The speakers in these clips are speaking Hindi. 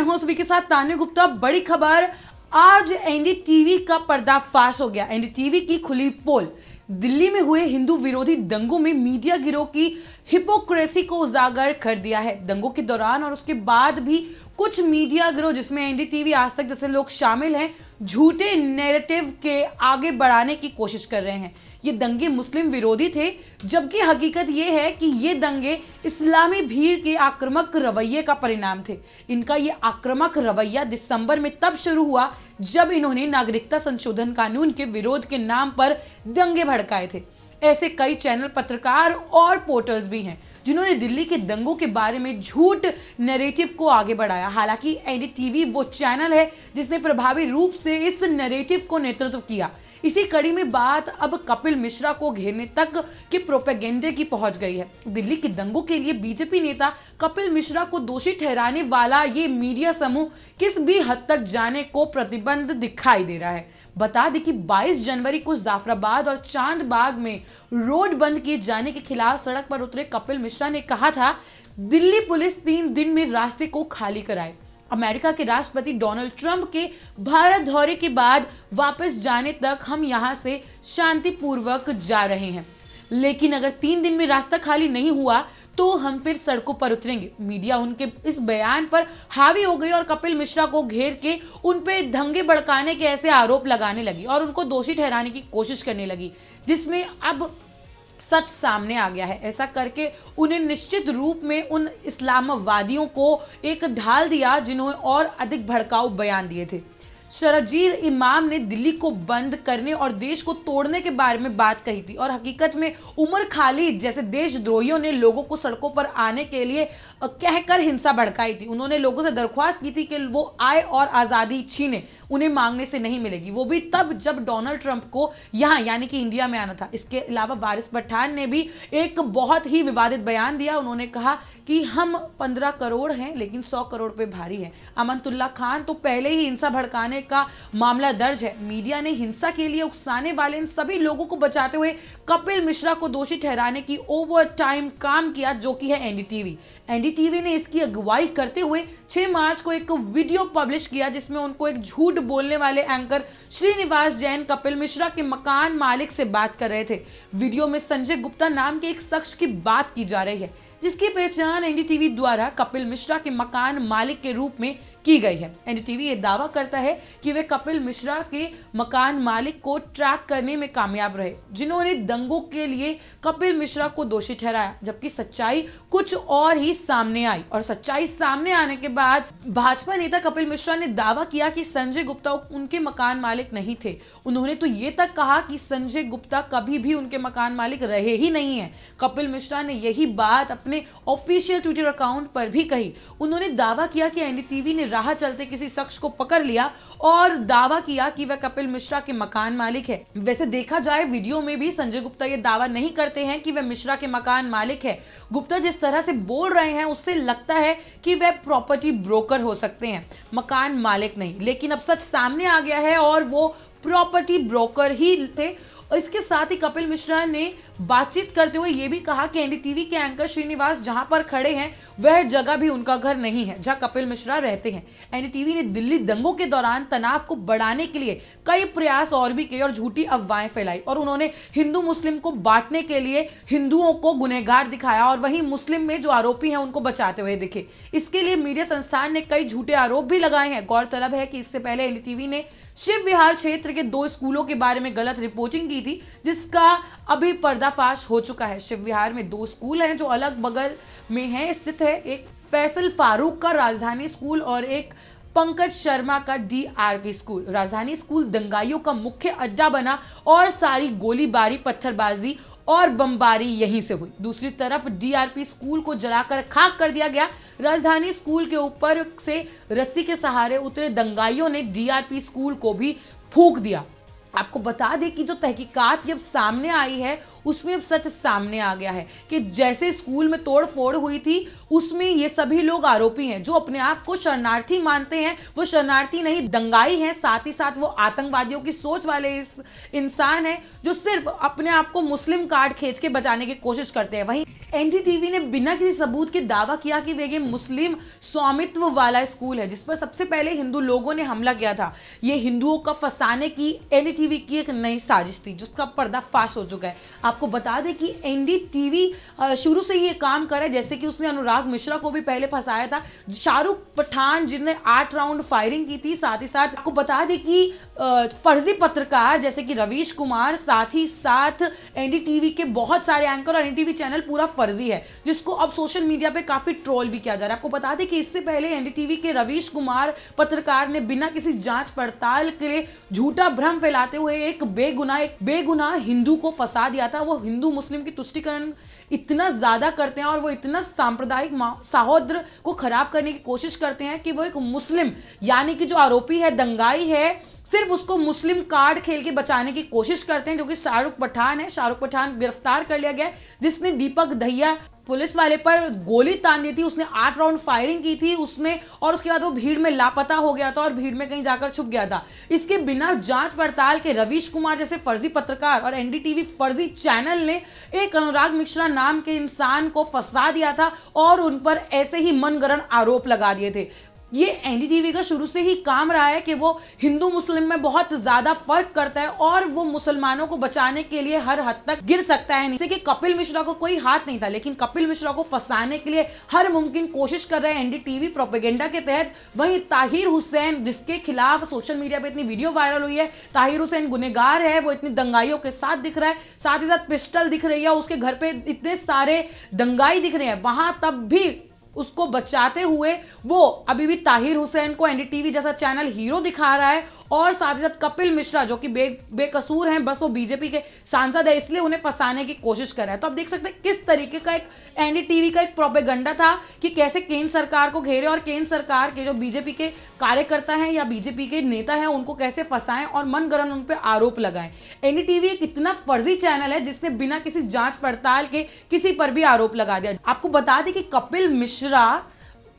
मैं हूँ सभी के साथ तान्या गुप्ता। बड़ी खबर, आज एनडीटीवी का पर्दाफाश हो गया। एनडीटीवी की खुली पोल। दिल्ली में हुए हिंदू विरोधी दंगों में मीडिया गिरोह की हिपोक्रेसी को उजागर कर दिया है। दंगों के दौरान और उसके बाद भी कुछ मीडिया गिरोह, जिसमें एनडीटीवी आज तक जैसे लोग शामिल हैं, झूठे नैरेटिव के आगे बढ़ाने की कोशिश कर रहे हैं। ये दंगे मुस्लिम विरोधी थे, जबकि हकीकत ये है कि ये दंगे इस्लामी भीड़ के आक्रामक रवैये का परिणाम थे। इनका ये आक्रामक रवैया दिसंबर में तब शुरू हुआ, जब इन्होंने नागरिकता संशोधन कानून के विरोध के नाम पर दंगे भड़काए थे। ऐसे कई चैनल पत्रकार और पोर्टल्स भी हैं, जिन्होंने दिल्ली के दंगों के बारे में झूठ नैरेटिव को आगे बढ़ाया। हालाँकि एनडीटीवी वो चैनल है जिसने प्रभावी रूप से इस नैरेटिव को नेतृत्व किया। इसी कड़ी में बात अब कपिल मिश्रा को घेरने तक के प्रोपेगेंडे की पहुँच गई है। दिल्ली के दंगों के लिए बीजेपी नेता कपिल मिश्रा को दोषी ठहराने वाला ये मीडिया समूह किस भी हद तक जाने को प्रतिबंध दिखाई दे रहा है। बता दें कि 22 जनवरी को जाफराबाद और चांदबाग में रोड बंद किए जाने के खिलाफ सड़क पर उतरे कपिल मिश्रा ने कहा था, दिल्ली पुलिस तीन दिन में रास्ते को खाली कराए। अमेरिका के राष्ट्रपति डोनाल्ड ट्रंप के भारत दौरे के बाद वापस जाने तक हम यहाँ से शांतिपूर्वक जा रहे हैं। लेकिन अगर तीन दिन में रास्ता खाली नहीं हुआ तो हम फिर सड़कों पर उतरेंगे। मीडिया उनके इस बयान पर हावी हो गई और कपिल मिश्रा को घेर के उन पे दंगे भड़काने के ऐसे आरोप लगाने लगी और उनको दोषी ठहराने की कोशिश करने लगी, जिसमें अब सच सामने आ गया है। ऐसा करके उन्हें निश्चित रूप में उन इस्लामवादियों को एक ढाल दिया जिन्होंने और अधिक भड़काऊ बयान दिए थे। शरजील इमाम ने दिल्ली को बंद करने और देश को तोड़ने के बारे में बात कही थी और हकीकत में उमर खालिद जैसे देशद्रोहियों ने लोगों को सड़कों पर आने के लिए कहकर हिंसा भड़काई थी। उन्होंने लोगों से दरख्वास्त की थी कि वो आए और आज़ादी छीने, उन्हें मांगने से नहीं मिलेगी। वो भी तब जब डोनाल्ड ट्रंप को यहाँ, यानी कि इंडिया में आना था। इसके अलावा वारिस पठान ने भी एक बहुत ही विवादित बयान दिया। उन्होंने कहा कि हम पंद्रह करोड़ हैं, लेकिन सौ करोड़ पे भारी है। अमनतुल्ला खान तो पहले ही हिंसा भड़काने का मामला दर्ज है। मीडिया ने हिंसा के लिए उकसाने वाले इन सभी लोगों को बचाते हुए कपिल मिश्रा को दोषी ठहराने की ओवर टाइम काम किया, जो कि है एनडीटीवी एनडीटीवी ने इसकी अगुवाई करते हुए 6 मार्च को एक वीडियो पब्लिश किया, जिसमें उनको एक झूठ बोलने वाले एंकर श्रीनिवास जैन कपिल मिश्रा के मकान मालिक से बात कर रहे थे। वीडियो में संजय गुप्ता नाम के एक शख्स की बात की जा रही है। जिसकी पहचान एनडीटीवी द्वारा कपिल मिश्रा के मकान मालिक के रूप में की गई है। एनडीटीवी ये दावा करता है कि वे कपिल मिश्रा के मकान मालिक को ट्रैक करने में कामयाब रहे, जिन्होंने दंगों के लिए कपिल मिश्रा को दोषी ठहराया, जबकि सच्चाई कुछ और ही सामने आई। और सच्चाई सामने आने के बाद भाजपा नेता कपिल मिश्रा ने दावा किया कि संजय गुप्ता उनके मकान मालिक नहीं थे। उन्होंने तो ये तक कहा कि संजय गुप्ता कभी भी उनके मकान मालिक रहे ही नहीं है। कपिल मिश्रा ने यही बात अपने ऑफिशियल ट्विटर अकाउंट पर भी कही। उन्होंने दावा किया कि एनडीटीवी ने राह चलते किसी शख्स को पकड़ लिया और दावा किया कि वह कपिल मिश्रा के मकान मालिक है। वैसे देखा जाए, वीडियो में भी संजय गुप्ता ये दावा नहीं करते हैं कि वह मिश्रा के मकान मालिक है। गुप्ता जिस तरह से बोल रहे हैं, उससे लगता है कि वह प्रॉपर्टी ब्रोकर हो सकते हैं। मकान मालिक नहीं, लेकिन अब सच सामने आ गया है और वो प्रॉपर्टी ब्रोकर ही थे इसके साथ ही कपिल मिश्रा ने बातचीत करते हुए ये भी कहा कि एनडीटीवी के एंकर श्रीनिवास जहाँ पर खड़े हैं, वह जगह भी उनका घर नहीं है, जहाँ कपिल मिश्रा रहते हैं। एनडीटीवी ने दिल्ली दंगों के दौरान तनाव को बढ़ाने के लिए कई प्रयास और भी किए और झूठी अफवाहें फैलाई और उन्होंने हिंदू मुस्लिम को बांटने के लिए हिंदुओं को गुनहगार दिखाया और वहीं मुस्लिम में जो आरोपी हैं, उनको बचाते हुए दिखे। इसके लिए मीडिया संस्थान ने कई झूठे आरोप भी लगाए हैं। गौरतलब है कि इससे पहले एनडीटीवी ने शिव विहार क्षेत्र के दो स्कूलों के बारे में गलत रिपोर्टिंग की थी, जिसका अभी पर्दाफाश हो चुका है। शिव विहार में दो स्कूल हैं जो अलग बगल में हैं। स्थित है एक फैसल फारूक का राजधानी स्कूल और एक पंकज शर्मा का डीआरपी स्कूल। राजधानी स्कूल दंगाइयों का मुख्य अड्डा बना और सारी गोलीबारी, पत्थरबाजी और बमबारी यहीं से हुई। दूसरी तरफ़ डीआरपी स्कूल को जलाकर खाक कर दिया गया। राजधानी स्कूल के ऊपर से रस्सी के सहारे उतरे दंगाइयों ने डीआरपी स्कूल को भी फूक दिया। आपको बता दें कि जो तहकीकात जब सामने आई है उसमें अब सच सामने आ गया है कि जैसे स्कूल में तोड़फोड़ हुई थी, उसमें ये सभी लोग आरोपी हैं, जो अपने आप को शरणार्थी मानते हैं। वो शरणार्थी नहीं, दंगाई हैं, साथ ही साथ वो आतंकवादियों की सोच वाले इस इंसान हैं, जो सिर्फ़ अपने आप को मुस्लिम कार्ड खींच के बचाने की कोशिश करते हैं। वहीं एनडीटीवी ने बिना किसी सबूत के दावा किया कि वे ये मुस्लिम स्वामित्व वाला स्कूल है, जिस पर सबसे पहले हिंदू लोगों ने हमला किया था। ये हिंदुओं का फंसाने की एनडीटीवी की एक नई साजिश थी, जिसका पर्दाफाश हो चुका है। आपको बता दें कि एनडीटीवी शुरू से ही ये काम करे जैसे कि उसने अनुराग मिश्रा को भी पहले फंसाया था। शाहरुख पठान, जिनने आठ राउंड फायरिंग की थी, साथ ही साथ आपको बता दें कि फर्जी पत्रकार जैसे कि रवीश कुमार, साथ ही साथ एनडीटीवी के बहुत सारे एंकर और एनडीटीवी चैनल पूरा फर्जी है, जिसको अब सोशल मीडिया पे काफ़ी ट्रोल भी किया जा रहा है। आपको बता दें कि इससे पहले एनडीटीवी के रवीश कुमार पत्रकार ने बिना किसी जाँच पड़ताल के लिए झूठा भ्रम फैलाते हुए एक बेगुनाह एक बेगुनाह हिंदू को फंसा दिया था। वो हिंदू मुस्लिम की तुष्टिकरण इतना ज़्यादा करते हैं और वो इतना सांप्रदायिक सहोद्र को खराब करने की कोशिश करते हैं कि वो एक मुस्लिम, यानी कि जो आरोपी है, दंगाई है सिर्फ़ उसको मुस्लिम कार्ड खेल के बचाने की कोशिश करते हैं, जो कि शाहरुख पठान है। शाहरुख पठान गिरफ़्तार कर लिया गया जिसने दीपक दहिया पुलिस वाले पर गोली तान दी थी, उसने आठ राउंड फायरिंग की थी, उसने, और उसके बाद वो भीड़ में लापता हो गया था और भीड़ में कहीं जाकर छुप गया था। इसके बिना जाँच पड़ताल के रवीश कुमार जैसे फर्जी पत्रकार और एनडीटीवी फर्जी चैनल ने एक अनुराग मिश्रा नाम के इंसान को फंसा दिया था और उन पर ऐसे ही मनगढ़ आरोप लगा दिए थे। ये एनडीटीवी का शुरू से ही काम रहा है कि वो हिंदू मुस्लिम में बहुत ज़्यादा फ़र्क करता है और वो मुसलमानों को बचाने के लिए हर हद तक गिर सकता है। जैसे कि कपिल मिश्रा को कोई हाथ नहीं था, लेकिन कपिल मिश्रा को फंसाने के लिए हर मुमकिन कोशिश कर रहे हैं एनडीटीवी प्रोपेगेंडा के तहत। वही ताहिर हुसैन, जिसके खिलाफ सोशल मीडिया पे इतनी वीडियो वायरल हुई है, ताहिर हुसैन गुनेगार है, वो इतनी दंगाइयों के साथ दिख रहा है, साथ ही साथ पिस्टल दिख रही है उसके घर पे इतने सारे दंगाई दिख रहे हैं। वहाँ तब भी उसको बचाते हुए वो अभी भी ताहिर हुसैन को एनडीटीवी जैसा चैनल हीरो दिखा रहा है और साथ ही साथ कपिल मिश्रा, जो कि बे, बेकसूर हैं, बस वो बीजेपी के सांसद है, इसलिए उन्हें फंसाने की कोशिश कर रहा है। तो आप देख सकते हैं किस तरीके का एक एनडीटीवी का एक प्रोपेगंडा था कि कैसे केंद्र सरकार को घेरे और केंद्र सरकार के जो बीजेपी के कार्यकर्ता हैं या बीजेपी के नेता हैं, उनको कैसे फंसाएँ और मन गरम उन पर आरोप लगाएँ। एनडीटीवी एक इतना फर्जी चैनल है जिसने बिना किसी जाँच पड़ताल के किसी पर भी आरोप लगा दिया। आपको बता दें कि कपिल मिश्रा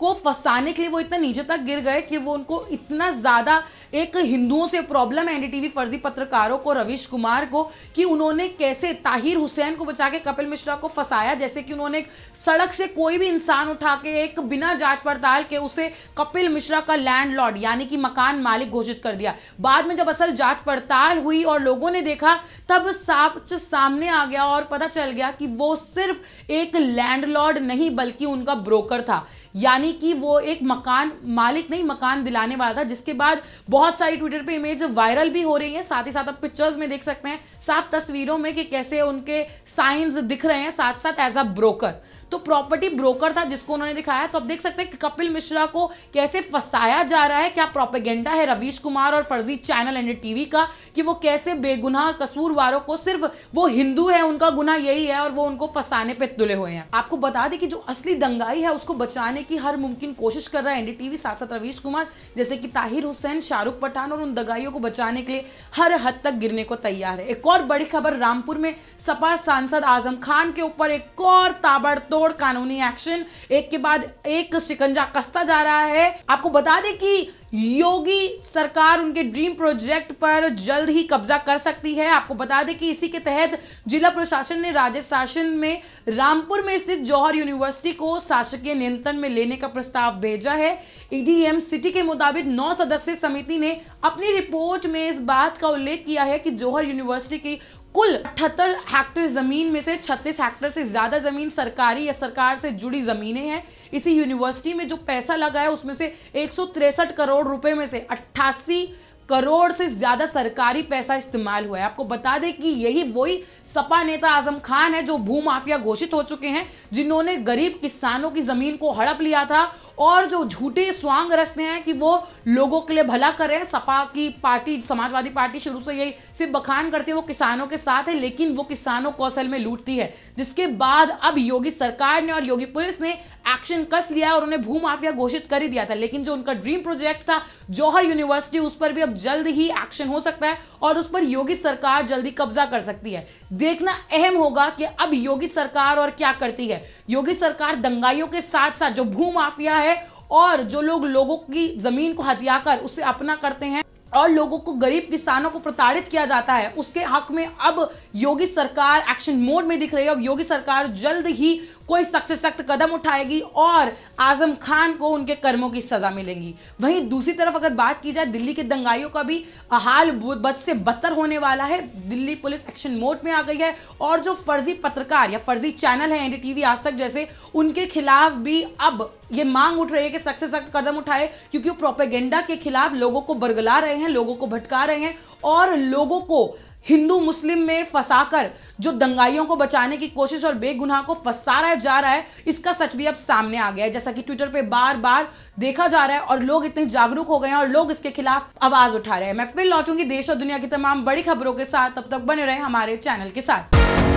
को फंसाने के लिए वो इतना नीचे तक गिर गए कि वो उनको इतना ज़्यादा एक हिंदुओं से प्रॉब्लम है एनडीटीवी फर्जी पत्रकारों को, रवीश कुमार को, कि उन्होंने कैसे ताहिर हुसैन को बचा के कपिल मिश्रा को फंसाया, जैसे कि उन्होंने सड़क से कोई भी इंसान उठा के एक बिना जाँच पड़ताल के उसे कपिल मिश्रा का लैंडलॉर्ड यानी कि मकान मालिक घोषित कर दिया। बाद में जब असल जाँच पड़ताल हुई और लोगों ने देखा, तब साफ़ सामने आ गया और पता चल गया कि वो सिर्फ़ एक लैंडलॉर्ड नहीं, बल्कि उनका ब्रोकर था। यानी कि वो एक मकान मालिक नहीं, मकान दिलाने वाला था, जिसके बाद बहुत सारी ट्विटर पे इमेज वायरल भी हो रही है। साथ ही साथ आप पिक्चर्स में देख सकते हैं, साफ़ तस्वीरों में कि कैसे उनके साइंस दिख रहे हैं साथ साथ एज अ ब्रोकर तो प्रॉपर्टी ब्रोकर था जिसको उन्होंने दिखाया। तो आप देख सकते हैं कपिल मिश्रा को कैसे फंसाया जा रहा है, क्या प्रोपेगेंडा है रवीश कुमार और फर्जी चैनल एंड टीवी का, कि वो कैसे बेगुनाह कसूरवारों को सिर्फ़ वो हिंदू है, उनका गुना यही है और वो उनको फंसाने पे तुले हुए हैं। आपको बता दें कि जो असली दंगाई है, उसको बचाने की हर मुमकिन कोशिश कर रहा है एनडीटीवी साथ साथ रवीश कुमार, जैसे कि ताहिर हुसैन, शाहरुख पठान और उन दंगाइयों को बचाने के लिए हर हद तक गिरने को तैयार है। एक और बड़ी खबर रामपुर में सपा सांसद आज़म खान के ऊपर एक और ताबड़तोड़ ताबड़तोड़ कानूनी एक्शन, एक के बाद एक शिकंजा कसता जा रहा है। आपको बता दें कि योगी सरकार उनके ड्रीम प्रोजेक्ट पर जल्द ही कब्जा कर सकती है। आपको बता दें कि इसी के तहत जिला प्रशासन ने राज्य शासन में रामपुर में स्थित जौहर यूनिवर्सिटी को शासकीय नियंत्रण में लेने का प्रस्ताव भेजा है। ईडीएम सिटी के मुताबिक नौ सदस्य समिति ने अपनी रिपोर्ट में इस बात का उल्लेख किया है कि जौहर यूनिवर्सिटी की कुल अठहत्तर हेक्टेयर ज़मीन में से 36 हेक्टेयर से ज़्यादा ज़मीन सरकारी या सरकार से जुड़ी जमीनें हैं। इसी यूनिवर्सिटी में जो पैसा लगा है, उसमें से एक करोड़ रुपए में से अट्ठासी करोड़ से ज़्यादा सरकारी पैसा इस्तेमाल हुआ है। आपको बता दें कि यही वही सपा नेता आज़म खान है, जो भू माफिया घोषित हो चुके हैं, जिन्होंने गरीब किसानों की ज़मीन को हड़प लिया था और जो झूठे स्वांग रचते हैं कि वो लोगों के लिए भला करे सपा की पार्टी, समाजवादी पार्टी शुरू से यही सिर्फ़ बखान करती है, वो किसानों के साथ है, लेकिन वो किसानों को असल में लूटती है। जिसके बाद अब योगी सरकार ने और योगी पुलिस ने एक्शन कस लिया और उन्हें भू माफिया घोषित कर ही दिया था। लेकिन जो उनका ड्रीम प्रोजेक्ट था, जौहर यूनिवर्सिटी, उस पर भी अब जल्द ही एक्शन हो सकता है। और उस पर योगी सरकार जल्दी कब्जा कर सकती है। देखना अहम होगा कि अब योगी सरकार और क्या करती है। योगी सरकार दंगाइयों के साथ साथ जो भू माफिया है और जो लोग लोगों की ज़मीन को हथियाकर उसे अपना करते हैं और लोगों को गरीब किसानों को प्रताड़ित किया जाता है, उसके हक में अब योगी सरकार एक्शन मोड में दिख रही है। अब योगी सरकार जल्द ही कोई सख्त सख्त कदम उठाएगी और आज़म खान को उनके कर्मों की सजा मिलेगी। वहीं दूसरी तरफ़ अगर बात की जाए, दिल्ली के दंगाइयों का भी हाल बद से बदतर होने वाला है। दिल्ली पुलिस एक्शन मोड में आ गई है और जो फर्जी पत्रकार या फर्जी चैनल है एनडीटीवी आज तक जैसे, उनके खिलाफ भी अब ये मांग उठ रही है कि सख्त सख्त कदम उठाए, क्योंकि वो प्रोपेगेंडा के खिलाफ लोगों को बरगला रहे हैं, लोगों को भटका रहे हैं और लोगों को हिंदू मुस्लिम में फंसाकर जो दंगाइयों को बचाने की कोशिश और बेगुनाह को फंसाया जा रहा है, इसका सच भी अब सामने आ गया है। जैसा कि ट्विटर पे बार बार देखा जा रहा है और लोग इतने जागरूक हो गए हैं और लोग इसके खिलाफ आवाज़ उठा रहे हैं। मैं फिर लौटूँगी देश और दुनिया की तमाम बड़ी खबरों के साथ। तब तक बने रहे हमारे चैनल के साथ।